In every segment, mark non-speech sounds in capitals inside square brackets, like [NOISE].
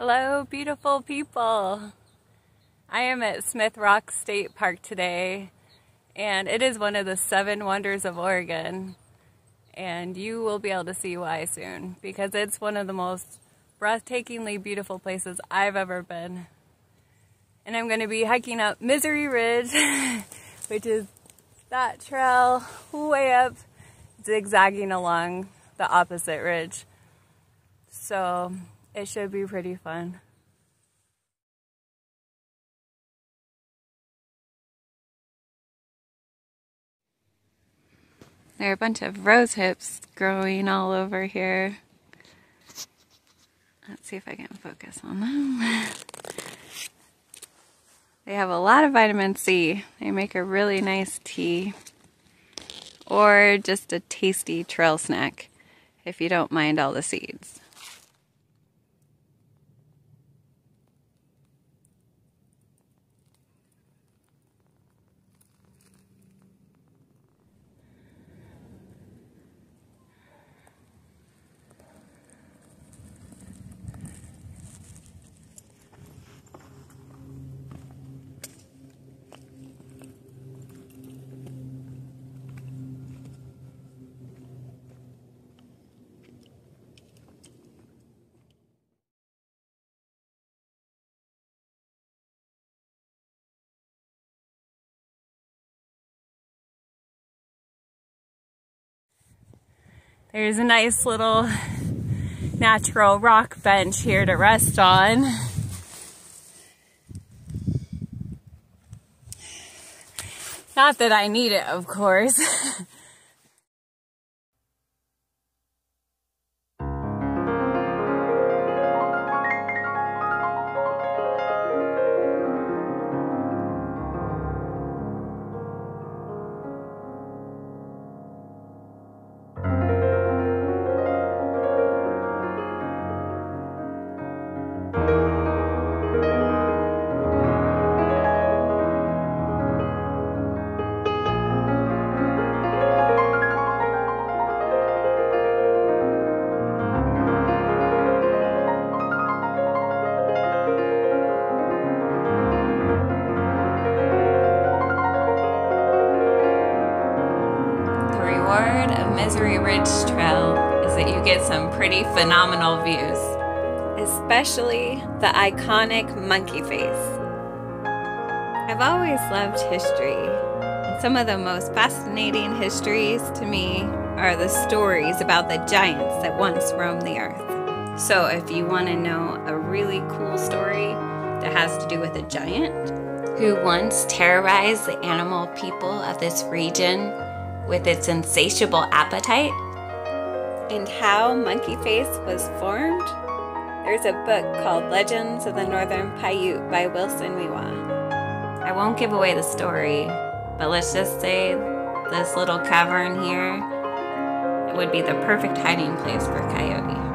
Hello, beautiful people. I am at Smith Rock State Park today, and it is one of the seven wonders of Oregon. And you will be able to see why soon, because it's one of the most breathtakingly beautiful places I've ever been. And I'm going to be hiking up Misery Ridge, [LAUGHS] which is that trail way up, zigzagging along the opposite ridge. So it should be pretty fun. There are a bunch of rose hips growing all over here. Let's see if I can focus on them. [LAUGHS] they have a lot of vitamin C. They make a really nice tea or just a tasty trail snack if you don't mind all the seeds. There's a nice little natural rock bench here to rest on. Not that I need it, of course. [LAUGHS] Misery Ridge Trail is that you get some pretty phenomenal views, especially the iconic monkey face. I've always loved history, and some of the most fascinating histories to me are the stories about the giants that once roamed the earth. So, if you want to know a really cool story that has to do with a giant who once terrorized the animal people of this region with its insatiable appetite? And how Monkey Face was formed? There's a book called Legends of the Northern Paiute by Wilson Wewa. I won't give away the story, but let's just say this little cavern here would be the perfect hiding place for coyote.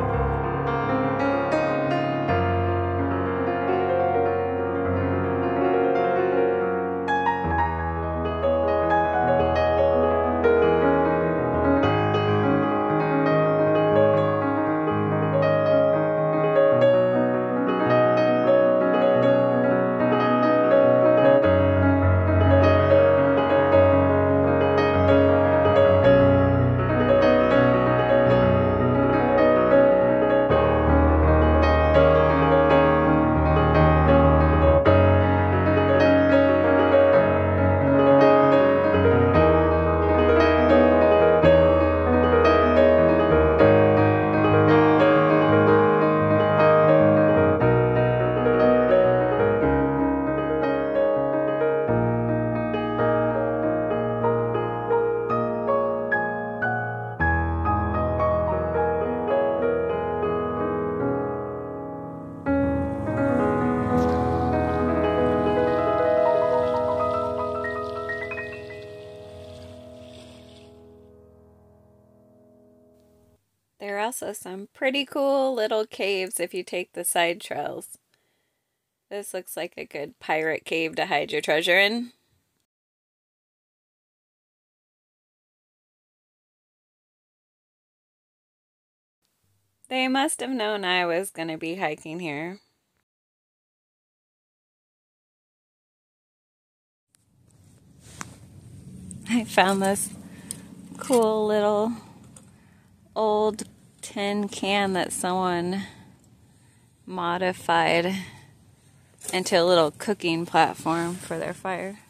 also some pretty cool little caves if you take the side trails. This looks like a good pirate cave to hide your treasure in. They must have known I was going to be hiking here. I found this cool little old tin can that someone modified into a little cooking platform for their fire.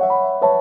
you